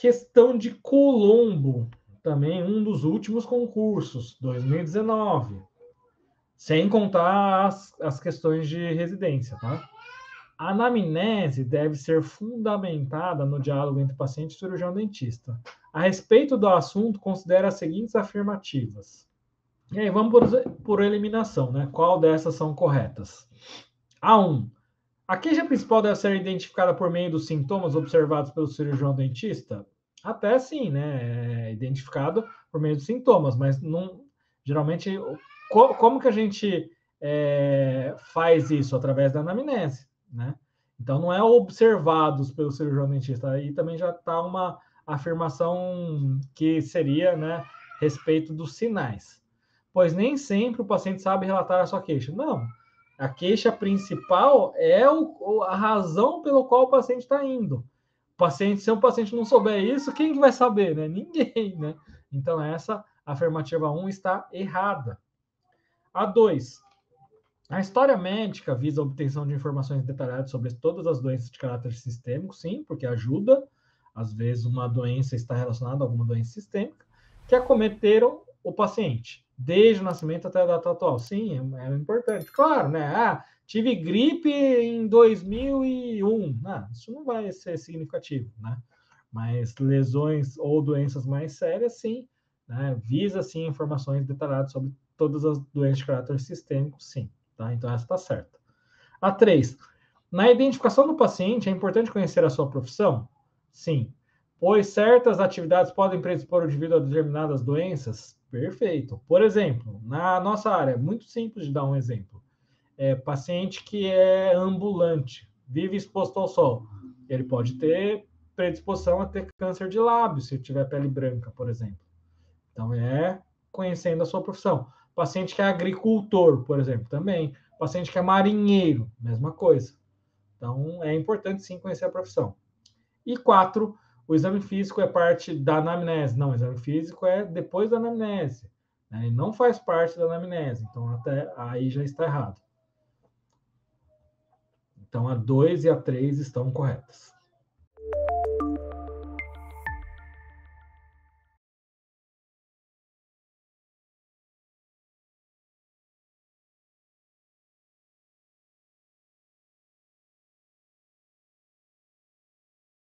Questão de Colombo, também um dos últimos concursos, 2019. Sem contar as, as questões de residência, tá? A anamnese deve ser fundamentada no diálogo entre paciente e cirurgião dentista. A respeito do assunto, considere as seguintes afirmativas. E aí, vamos por, por eliminação, né? Qual dessas são corretas? A1. A queixa principal deve ser identificada por meio dos sintomas observados pelo cirurgião dentista? Até sim, né? É identificado por meio dos sintomas, mas não, geralmente, co como que a gente é, faz isso? Através da anamnese né? Então não é observados pelo cirurgião dentista, aí também já está uma afirmação que seria, né, respeito dos sinais. Pois nem sempre o paciente sabe relatar a sua queixa. Não, a queixa principal é o, a razão pelo qual o paciente está indo. O paciente, se o paciente não souber isso, quem que vai saber, né? Ninguém, né? Então essa afirmativa 1 está errada. A 2, a história médica visa a obtenção de informações detalhadas sobre todas as doenças de caráter sistêmico, sim, porque ajuda. Às vezes, uma doença está relacionada a alguma doença sistêmica que acometeram o paciente, desde o nascimento até a data atual. Sim, é, é importante. Claro, né? Ah, tive gripe em 2001. Ah, isso não vai ser significativo, né? Mas lesões ou doenças mais sérias, sim. Né? Visa, sim, informações detalhadas sobre todas as doenças de caráter sistêmico, sim. Tá? Então, essa está certa. A 3. Na identificação do paciente, é importante conhecer a sua profissão? Sim. Pois certas atividades podem predispor o indivíduo a determinadas doenças? Perfeito. Por exemplo, na nossa área, é muito simples de dar um exemplo. É, paciente que é ambulante, vive exposto ao sol, ele pode ter predisposição a ter câncer de lábio, se tiver pele branca, por exemplo. Então, é conhecendo a sua profissão. Paciente que é agricultor, por exemplo, também. Paciente que é marinheiro, mesma coisa. Então, é importante sim conhecer a profissão. E quatro, o exame físico é parte da anamnese. Não, o exame físico é depois da anamnese. Né? E não faz parte da anamnese. Então, até aí já está errado. Então, a 2 e a 3 estão corretas.